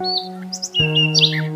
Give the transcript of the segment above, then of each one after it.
Música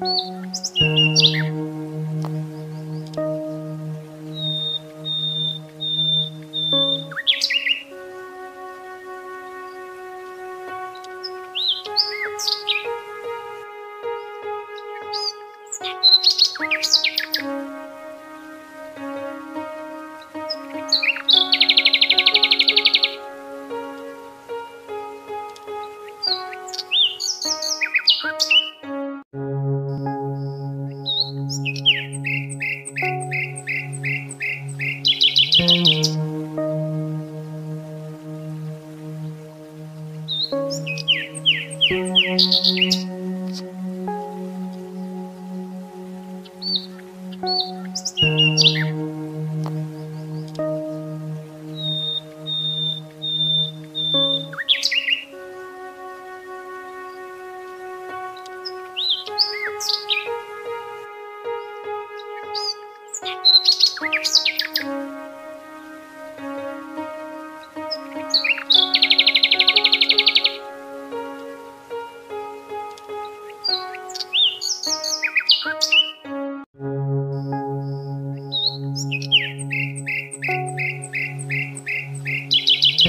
Música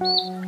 Música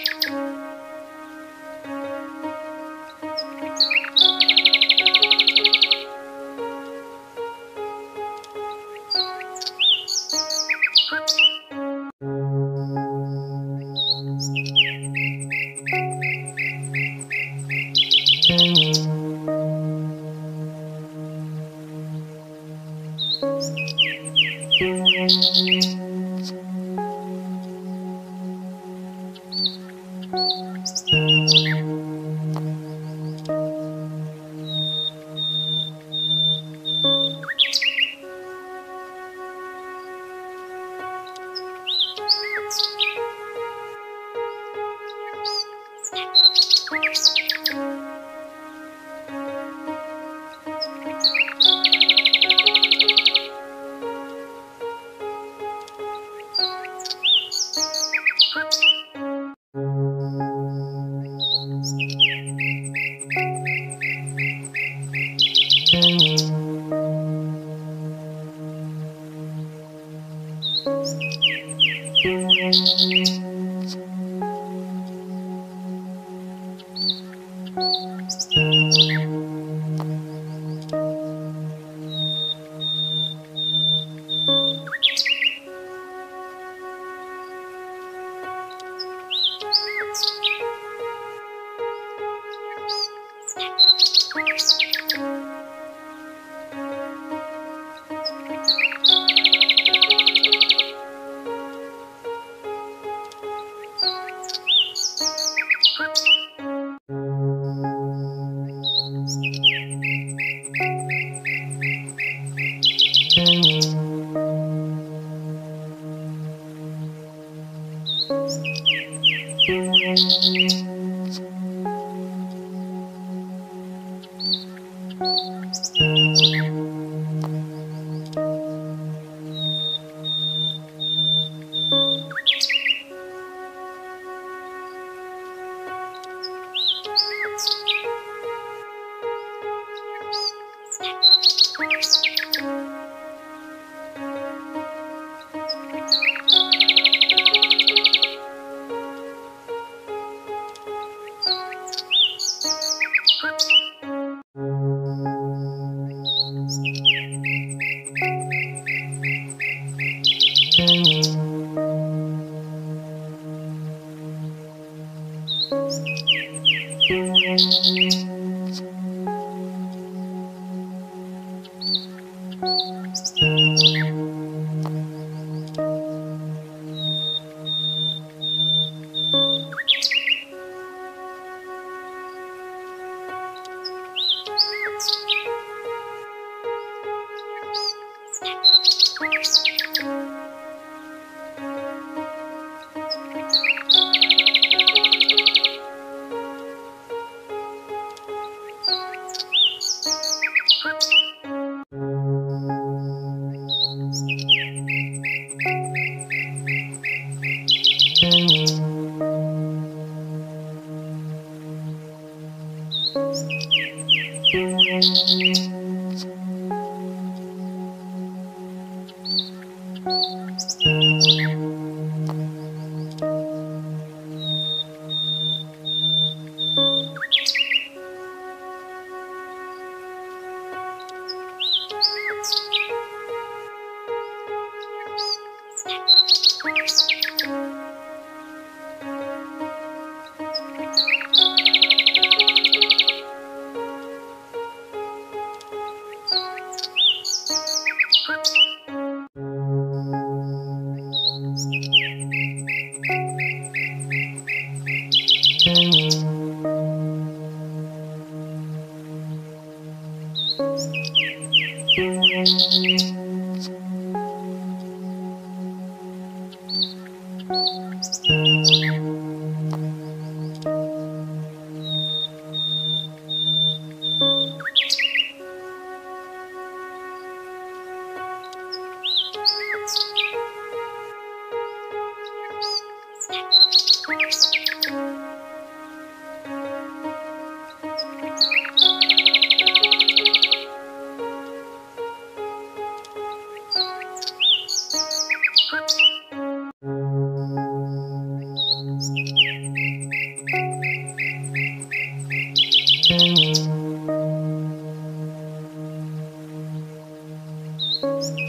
Música